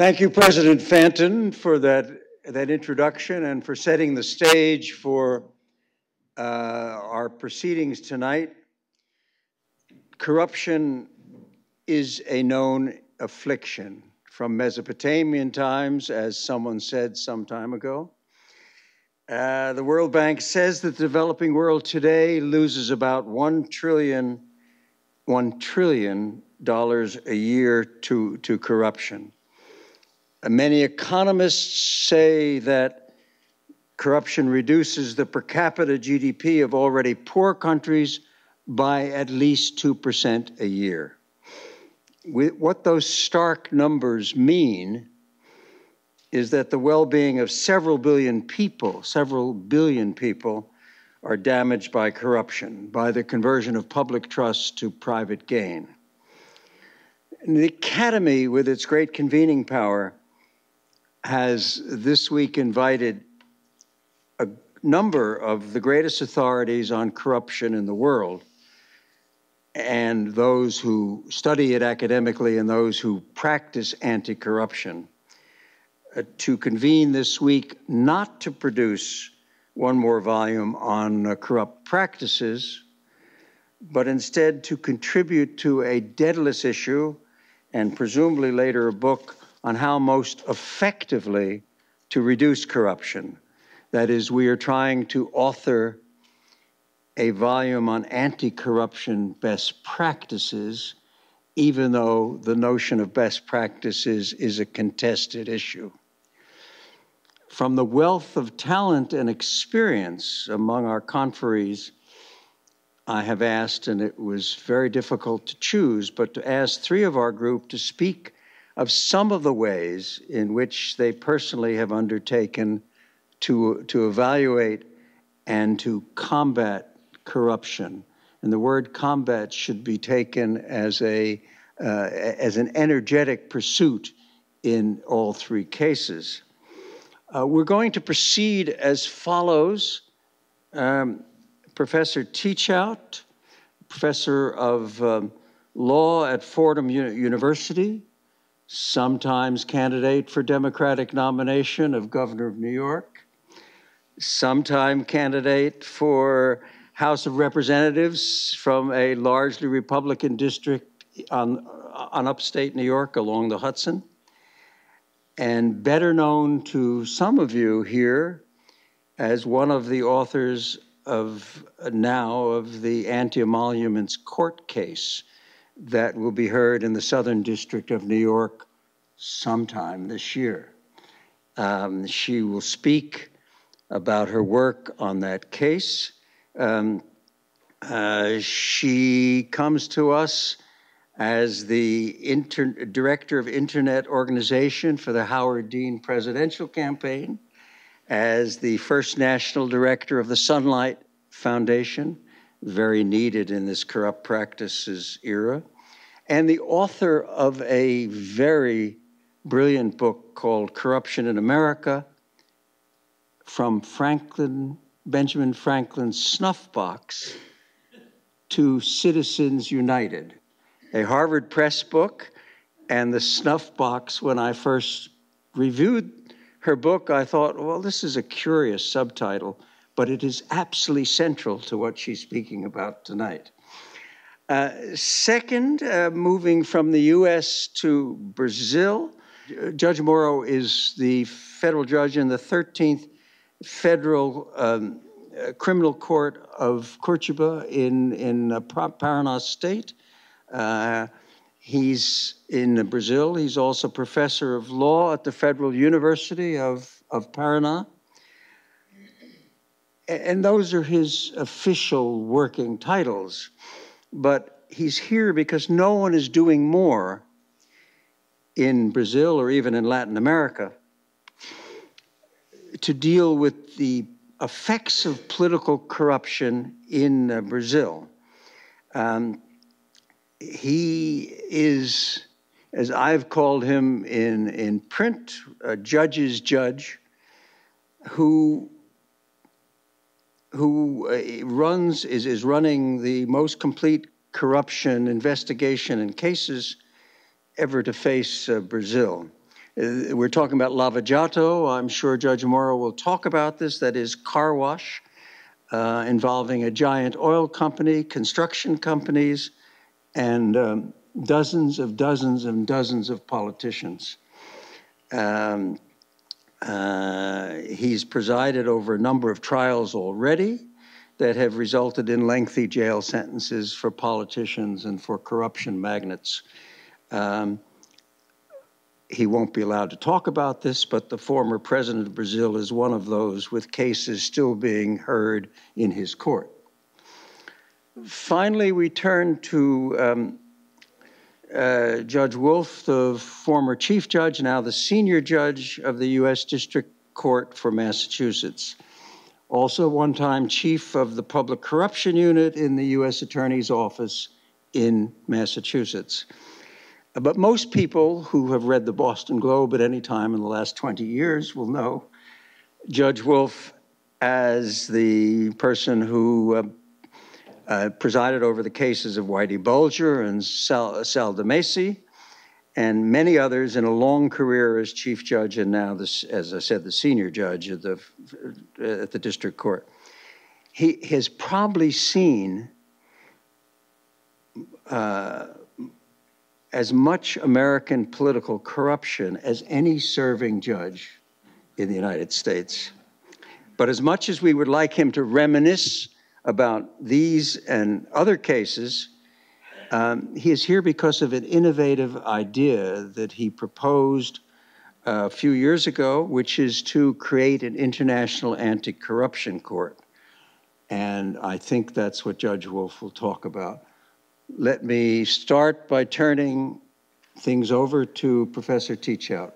Thank you, President Fanton, for that, that introduction and for setting the stage for uh, our proceedings tonight. Corruption is a known affliction from Mesopotamian times, as someone said some time ago. Uh, the World Bank says that the developing world today loses about one trillion, one trillion dollars a year to, to corruption. Many economists say that corruption reduces the per capita GDP of already poor countries by at least 2% a year. What those stark numbers mean is that the well being of several billion people, several billion people, are damaged by corruption, by the conversion of public trust to private gain. And the Academy, with its great convening power, has this week invited a number of the greatest authorities on corruption in the world and those who study it academically and those who practice anti corruption uh, to convene this week not to produce one more volume on uh, corrupt practices, but instead to contribute to a Dædalus issue and presumably later a book on how most effectively to reduce corruption. That is, we are trying to author a volume on anti corruption best practices, even though the notion of best practices is a contested issue. From the wealth of talent and experience among our conferees, I have asked, and it was very difficult to choose, but to ask three of our group to speak of some of the ways in which they personally have undertaken to, to evaluate and to combat corruption. And the word combat should be taken as, a, uh, as an energetic pursuit in all three cases. Uh, we're going to proceed as follows. Um, Professor Teachout, professor of um, law at Fordham U University, sometimes candidate for Democratic nomination of governor of New York, sometime candidate for House of Representatives from a largely Republican district on, on upstate New York along the Hudson, and better known to some of you here as one of the authors of now of the anti-emoluments court case that will be heard in the Southern District of New York sometime this year. Um, she will speak about her work on that case. Um, uh, she comes to us as the director of internet organization for the Howard Dean presidential campaign, as the first national director of the Sunlight Foundation, very needed in this corrupt practices era, and the author of a very brilliant book called Corruption in America From Franklin, Benjamin Franklin's Snuff Box to Citizens United, a Harvard Press book. And the snuff box, when I first reviewed her book, I thought, well, this is a curious subtitle, but it is absolutely central to what she's speaking about tonight. Uh, second, uh, moving from the US to Brazil, Judge Moro is the federal judge in the 13th Federal um, uh, Criminal Court of Curitiba in, in uh, Paraná State. Uh, he's in Brazil. He's also professor of law at the Federal University of, of Paraná. And those are his official working titles. But he's here because no one is doing more in Brazil or even in Latin America to deal with the effects of political corruption in uh, Brazil. Um, he is, as I've called him in, in print, a judge's judge who who uh, runs is, is running the most complete corruption investigation and cases ever to face uh, Brazil. Uh, we're talking about Lava Jato. I'm sure Judge Moro will talk about this. That is car wash uh, involving a giant oil company, construction companies, and um, dozens of dozens and dozens of politicians. Um, uh, he's presided over a number of trials already that have resulted in lengthy jail sentences for politicians and for corruption magnates. Um, he won't be allowed to talk about this, but the former president of Brazil is one of those with cases still being heard in his court. Finally, we turn to um, uh, Judge Wolf, the former chief judge, now the senior judge of the U.S. District Court for Massachusetts. Also, one time chief of the public corruption unit in the U.S. Attorney's Office in Massachusetts. But most people who have read the Boston Globe at any time in the last 20 years will know Judge Wolf as the person who uh, uh, presided over the cases of Whitey Bulger and Sal, Sal DiMasi and many others in a long career as chief judge and now, this, as I said, the senior judge at the, at the district court. He has probably seen uh, as much American political corruption as any serving judge in the United States. But as much as we would like him to reminisce about these and other cases, um, he is here because of an innovative idea that he proposed uh, a few years ago, which is to create an international anti corruption court. And I think that's what Judge Wolf will talk about. Let me start by turning things over to Professor Teachout.